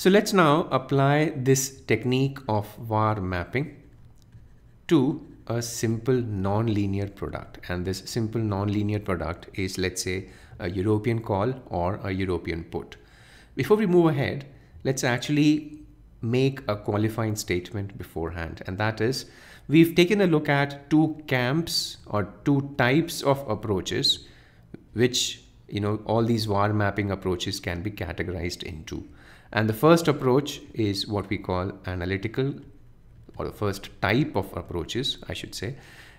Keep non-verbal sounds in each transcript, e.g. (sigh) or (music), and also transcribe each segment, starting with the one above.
So let's now apply this technique of var mapping to a simple non-linear product. And this simple non-linear product is let's say a European call or a European put. Before we move ahead, let's actually make a qualifying statement beforehand. And that is, we've taken a look at two camps or two types of approaches, which, you know, all these VAR mapping approaches can be categorized into. And the first approach is what we call analytical, or the first type of approaches, I should say,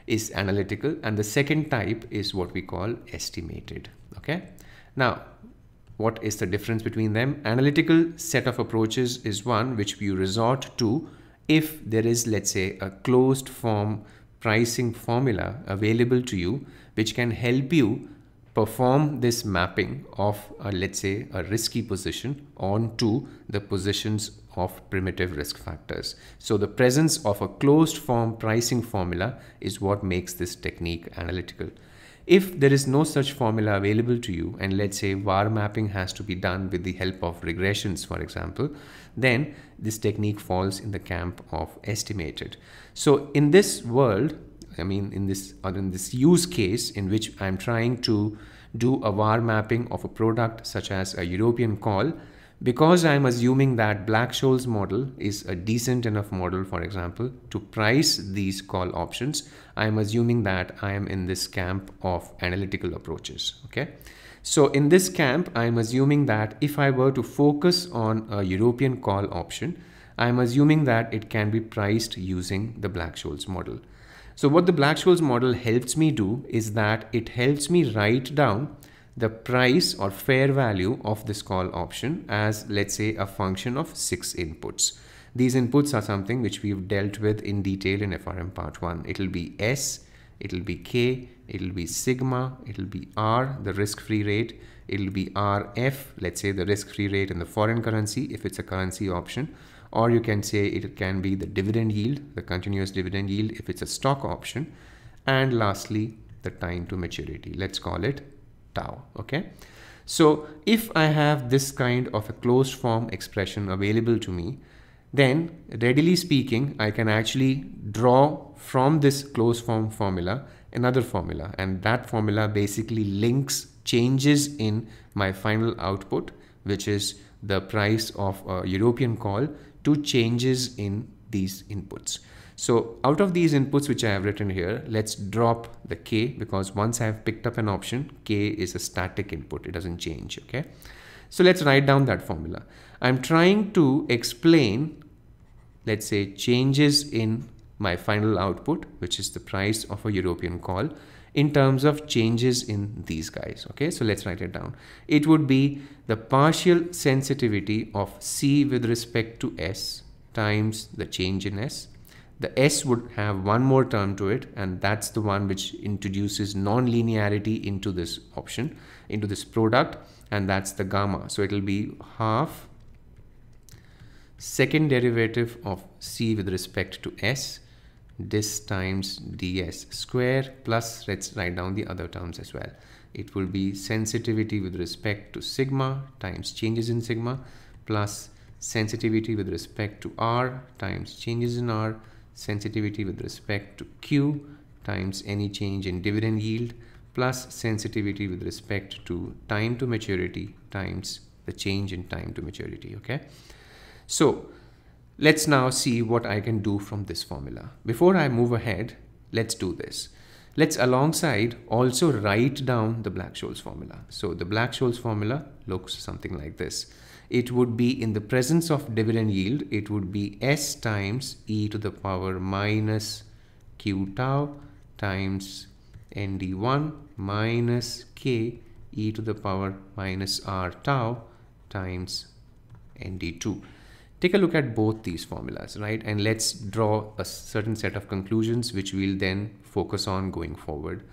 is analytical. And the second type is what we call estimated. Okay. Now, what is the difference between them? Analytical set of approaches is one which you resort to if there is, let's say, a closed form pricing formula available to you, which can help you perform this mapping of a, let's say a risky position onto the positions of primitive risk factors. So the presence of a closed form pricing formula is what makes this technique analytical. If there is no such formula available to you and let's say VAR mapping has to be done with the help of regressions for example, then this technique falls in the camp of estimated. So in this world, I mean, in this or in this use case in which I'm trying to do a VAR mapping of a product such as a European call, because I'm assuming that Black-Scholes model is a decent enough model, for example, to price these call options, I'm assuming that I am in this camp of analytical approaches. Okay. So in this camp, I'm assuming that if I were to focus on a European call option, I'm assuming that it can be priced using the Black-Scholes model. So what the Black-Scholes model helps me do is that it helps me write down the price or fair value of this call option as let's say a function of six inputs. These inputs are something which we've dealt with in detail in FRM part 1. It'll be S, it'll be K, it'll be sigma, it'll be R, the risk-free rate, it'll be RF, let's say the risk-free rate in the foreign currency if it's a currency option, or you can say it can be the dividend yield, the continuous dividend yield if it's a stock option, and lastly, the time to maturity. Let's call it tau, okay? So if I have this kind of a closed form expression available to me, then readily speaking, I can actually draw from this closed form formula another formula and that formula basically links changes in my final output, which is the price of a European call to changes in these inputs. So out of these inputs which I have written here, let's drop the K because once I have picked up an option, K is a static input. It doesn't change. Okay. So let's write down that formula. I'm trying to explain, let's say changes in my final output, which is the price of a European call in terms of changes in these guys. Okay, so let's write it down. It would be the partial sensitivity of C with respect to S times the change in S. The S would have one more term to it, and that's the one which introduces non-linearity into this option, into this product, and that's the gamma. So it'll be half second derivative of C with respect to S this times ds square plus let's write down the other terms as well. It will be sensitivity with respect to sigma times changes in sigma plus sensitivity with respect to r times changes in r sensitivity with respect to q times any change in dividend yield plus sensitivity with respect to time to maturity times the change in time to maturity okay? So Let's now see what I can do from this formula. Before I move ahead, let's do this. Let's alongside also write down the Black-Scholes formula. So the Black-Scholes formula looks something like this. It would be in the presence of dividend yield, it would be S times e to the power minus q tau times nd1 minus k e to the power minus r tau times nd2 take a look at both these formulas, right? And let's draw a certain set of conclusions which we'll then focus on going forward.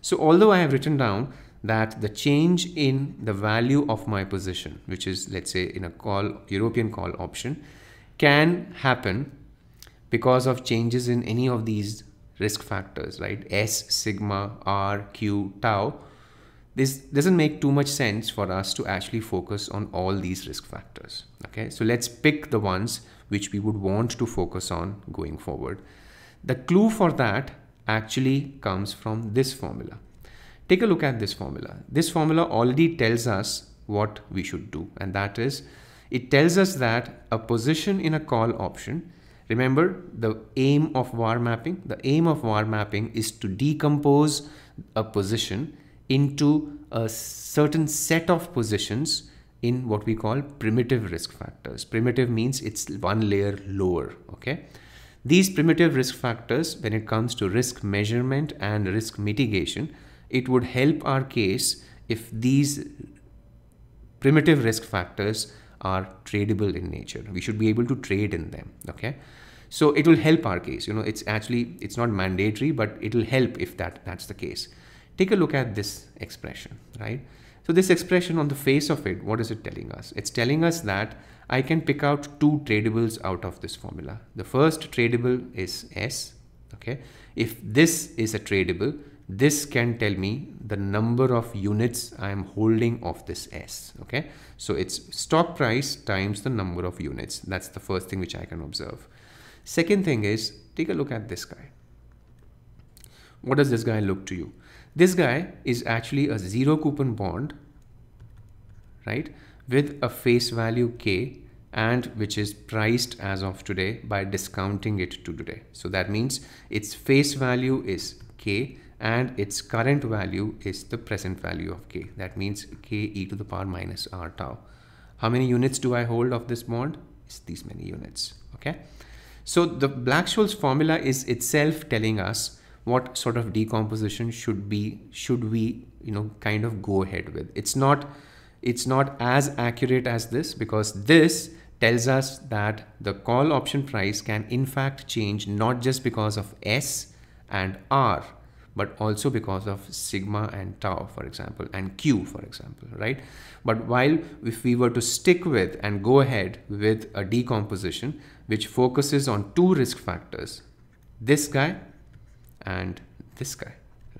So although I have written down that the change in the value of my position, which is let's say in a call European call option, can happen because of changes in any of these risk factors, right? S, sigma, R, Q, tau. This doesn't make too much sense for us to actually focus on all these risk factors. Okay, so let's pick the ones which we would want to focus on going forward. The clue for that actually comes from this formula. Take a look at this formula. This formula already tells us what we should do and that is it tells us that a position in a call option remember the aim of var mapping the aim of var mapping is to decompose a position into a certain set of positions in what we call primitive risk factors. Primitive means it's one layer lower, okay? These primitive risk factors, when it comes to risk measurement and risk mitigation, it would help our case if these primitive risk factors are tradable in nature. We should be able to trade in them, okay? So it will help our case. You know, it's actually, it's not mandatory, but it will help if that that's the case. Take a look at this expression, right? So this expression on the face of it, what is it telling us? It's telling us that I can pick out two tradables out of this formula. The first tradable is S, okay? If this is a tradable, this can tell me the number of units I am holding of this S, okay? So it's stock price times the number of units. That's the first thing which I can observe. Second thing is, take a look at this guy. What does this guy look to you? This guy is actually a zero coupon bond, right? With a face value K and which is priced as of today by discounting it to today. So that means its face value is K and its current value is the present value of K. That means K e to the power minus R tau. How many units do I hold of this bond? It's these many units, okay? So the Black-Scholes formula is itself telling us what sort of decomposition should be should we you know kind of go ahead with. It's not it's not as accurate as this because this tells us that the call option price can in fact change not just because of s and r but also because of sigma and tau for example and q for example right? But while if we were to stick with and go ahead with a decomposition which focuses on two risk factors this guy and this guy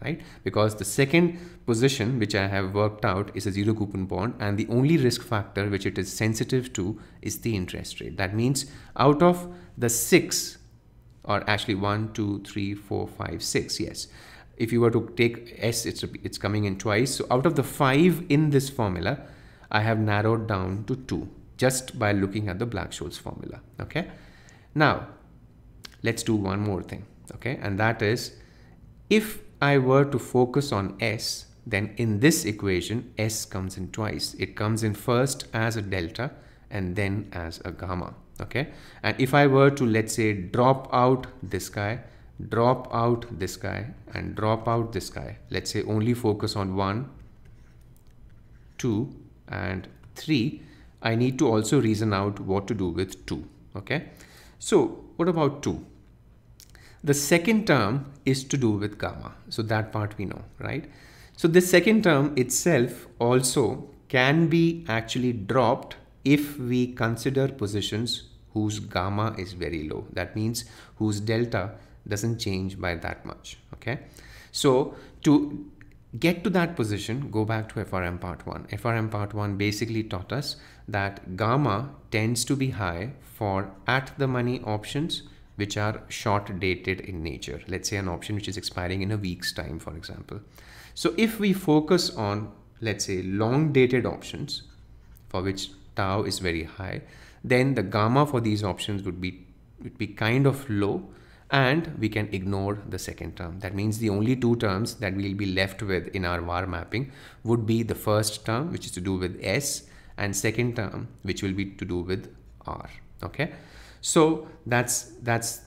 right? Because the second position which I have worked out is a zero coupon bond and the only risk factor which it is sensitive to is the interest rate. That means out of the six or actually one two three four five six yes. If you were to take s it's it's coming in twice. So out of the five in this formula I have narrowed down to two just by looking at the Black-Scholes formula okay? Now let's do one more thing okay and that is if I were to focus on S then in this equation S comes in twice. It comes in first as a delta and then as a gamma. Okay and if I were to let's say drop out this guy drop out this guy and drop out this guy let's say only focus on one two and three I need to also reason out what to do with two. Okay so what about two the second term is to do with gamma. So that part we know, right? So this second term itself also can be actually dropped if we consider positions whose gamma is very low. That means whose delta doesn't change by that much, okay? So to get to that position, go back to FRM part 1. FRM part 1 basically taught us that gamma tends to be high for at the money options which are short dated in nature. Let's say an option which is expiring in a week's time, for example. So if we focus on, let's say, long dated options for which tau is very high, then the gamma for these options would be, would be kind of low and we can ignore the second term. That means the only two terms that we'll be left with in our VAR mapping would be the first term, which is to do with S, and second term, which will be to do with R. Okay. So that's, that's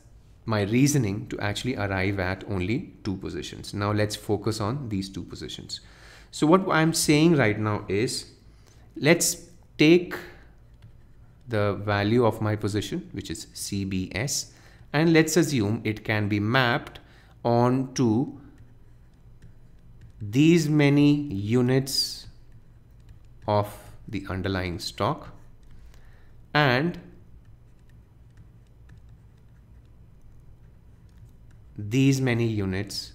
my reasoning to actually arrive at only two positions. Now let's focus on these two positions. So what I'm saying right now is let's take the value of my position, which is CBS, and let's assume it can be mapped onto these many units of the underlying stock and these many units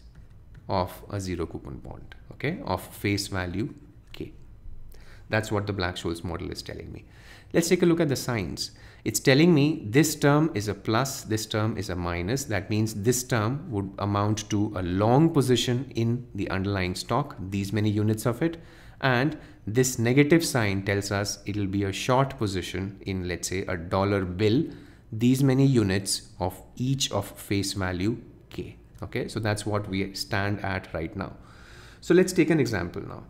of a zero coupon bond, okay, of face value K. That's what the Black-Scholes model is telling me. Let's take a look at the signs. It's telling me this term is a plus, this term is a minus. That means this term would amount to a long position in the underlying stock, these many units of it. And this negative sign tells us it'll be a short position in, let's say, a dollar bill, these many units of each of face value K. Okay, so that's what we stand at right now. So let's take an example now.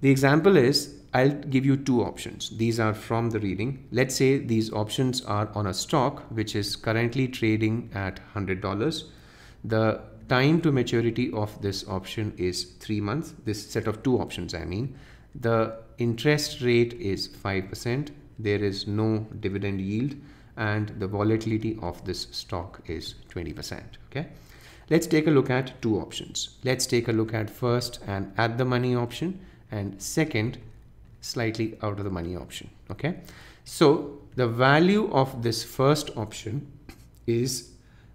The example is I'll give you two options. These are from the reading. Let's say these options are on a stock which is currently trading at $100. The time to maturity of this option is three months. This set of two options, I mean. The interest rate is 5%. There is no dividend yield and the volatility of this stock is 20%. Okay. Let's take a look at two options. Let's take a look at first an at the money option and second slightly out of the money option. Okay. So the value of this first option is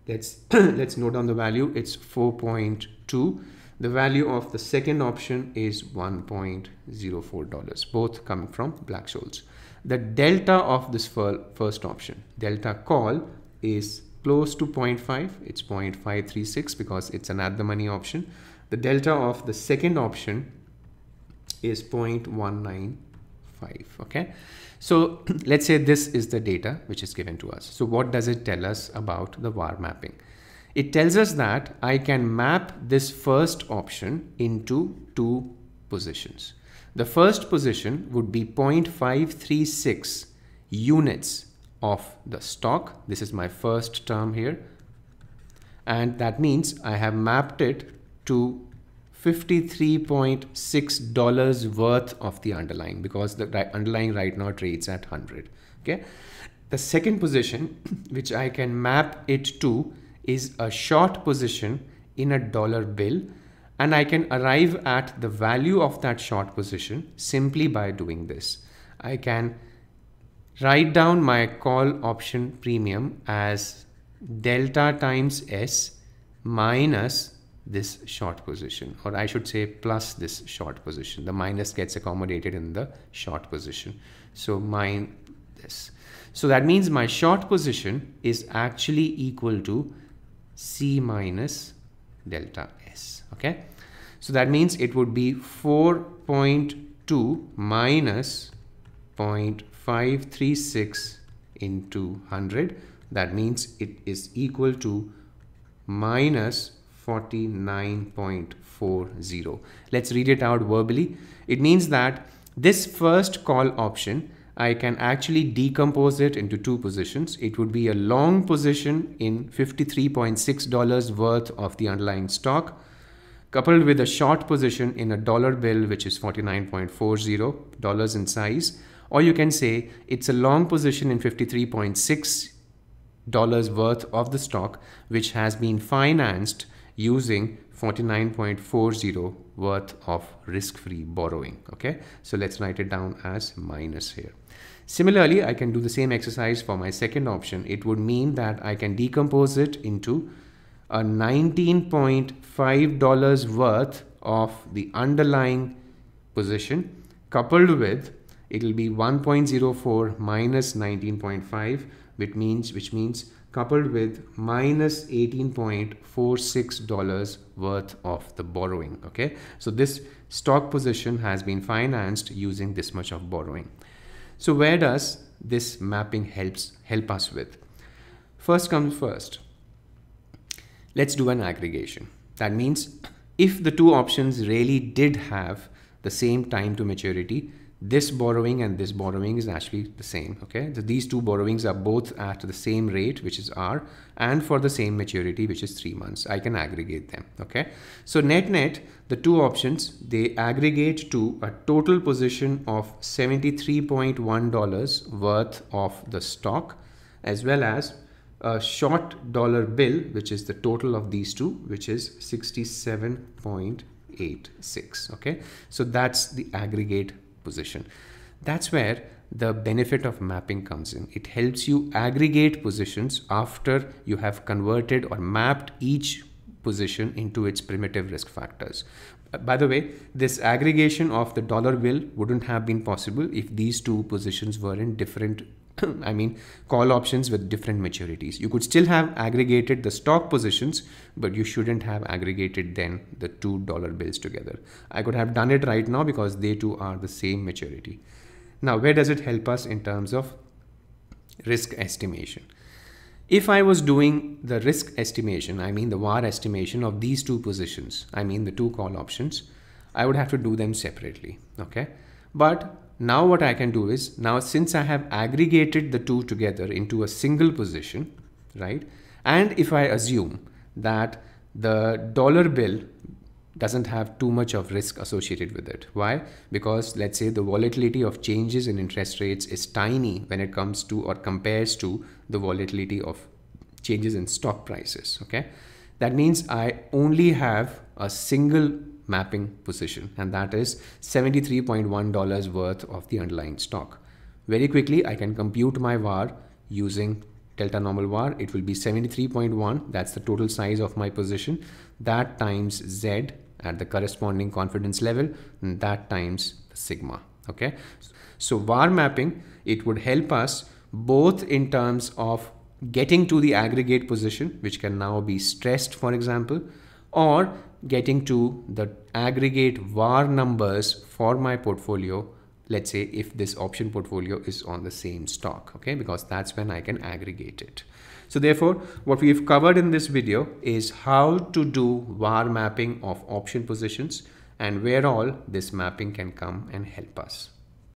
let's (coughs) let's note down the value it's 4.2 the value of the second option is 1.04 dollars both coming from Black-Scholes the delta of this first option delta call is close to 0.5 it's 0.536 because it's an at the money option. The delta of the second option is 0.195 okay? So (clears throat) let's say this is the data which is given to us. So what does it tell us about the var mapping? It tells us that I can map this first option into two positions. The first position would be 0.536 units of the stock. This is my first term here. And that means I have mapped it to $53.6 worth of the underlying because the underlying right now trades at 100 okay? The second position (clears throat) which I can map it to is a short position in a dollar bill and I can arrive at the value of that short position simply by doing this. I can write down my call option premium as delta times S minus this short position or I should say plus this short position. The minus gets accommodated in the short position. So mine this. So that means my short position is actually equal to C minus delta S. Okay. So that means it would be 4.2 minus 0.536 into 100. That means it is equal to minus 49.40. Let's read it out verbally. It means that this first call option, I can actually decompose it into two positions. It would be a long position in $53.6 worth of the underlying stock, coupled with a short position in a dollar bill, which is $49.40 in size. Or you can say it's a long position in 53.6 dollars worth of the stock, which has been financed using 49.40 worth of risk-free borrowing. Okay, so let's write it down as minus here. Similarly, I can do the same exercise for my second option. It would mean that I can decompose it into a $19.5 worth of the underlying position coupled with it'll be 1.04 minus 19.5 which means which means coupled with $18.46 worth of the borrowing. Okay, so this stock position has been financed using this much of borrowing. So where does this mapping helps help us with? First comes first. Let's do an aggregation. That means if the two options really did have the same time to maturity, this borrowing and this borrowing is actually the same okay? So these two borrowings are both at the same rate which is r and for the same maturity which is three months. I can aggregate them okay? So net net the two options they aggregate to a total position of 73.1 dollars worth of the stock as well as a short dollar bill which is the total of these two which is 67.86 okay? So that's the aggregate position. That's where the benefit of mapping comes in. It helps you aggregate positions after you have converted or mapped each position into its primitive risk factors. Uh, by the way, this aggregation of the dollar bill wouldn't have been possible if these two positions were in different (coughs) I mean, call options with different maturities. You could still have aggregated the stock positions, but you shouldn't have aggregated then the two dollar bills together. I could have done it right now because they two are the same maturity. Now, where does it help us in terms of risk estimation? If I was doing the risk estimation, I mean the VAR estimation of these two positions, I mean the two call options, I would have to do them separately, okay? But now what I can do is, now since I have aggregated the two together into a single position, right? And if I assume that the dollar bill doesn't have too much of risk associated with it. Why? Because let's say the volatility of changes in interest rates is tiny when it comes to or compares to the volatility of changes in stock prices. Okay. That means I only have a single mapping position and that is $73.1 worth of the underlying stock. Very quickly, I can compute my VAR using delta normal var it will be 73.1 that's the total size of my position that times z at the corresponding confidence level and that times sigma okay so var mapping it would help us both in terms of getting to the aggregate position which can now be stressed for example or getting to the aggregate var numbers for my portfolio let's say if this option portfolio is on the same stock okay? Because that's when I can aggregate it. So therefore what we've covered in this video is how to do var mapping of option positions and where all this mapping can come and help us